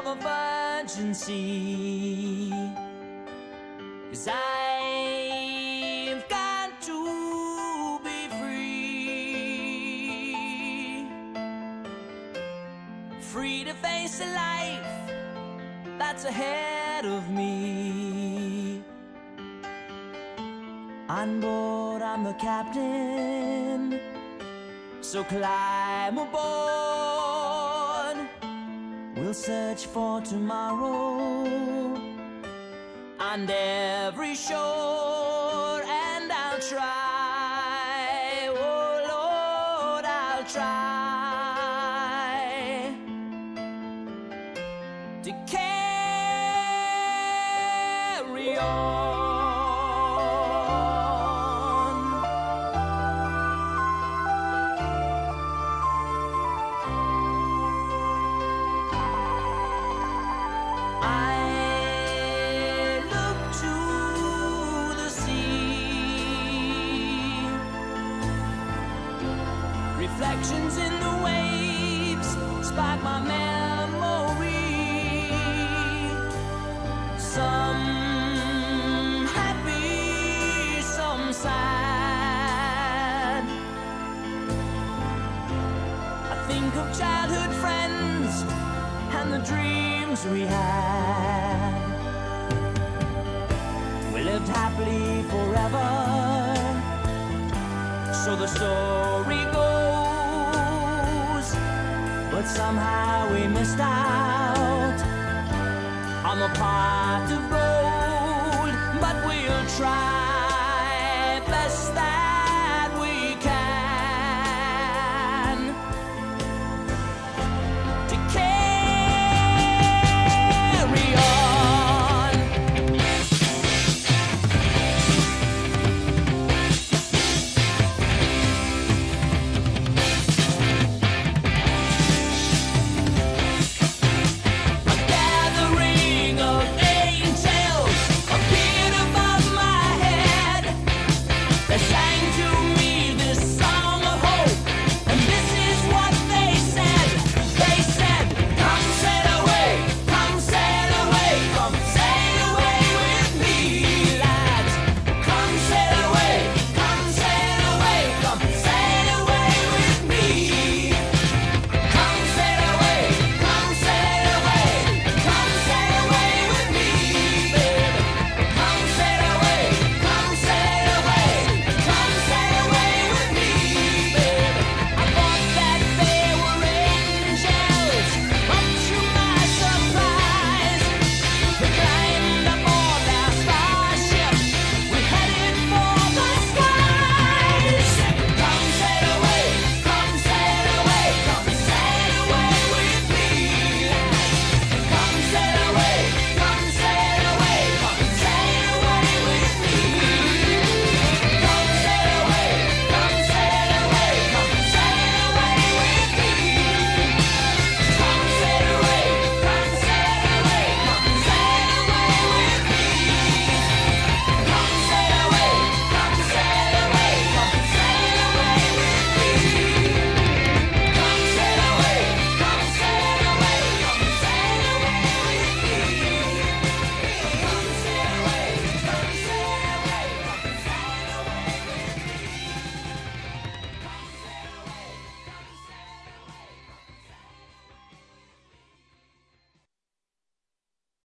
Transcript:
of a virgin sea. Cause I've got to be free. Free to face a life that's ahead of me. On board, I'm the captain. So climb aboard. We'll search for tomorrow on every shore, and I'll try. Oh Lord, I'll try to reflections in the waves spark my memory. Some happy, some sad. I think of childhood friends and the dreams we had. We lived happily forever, so the story goes. But somehow we missed out on the pot of gold. But we'll try.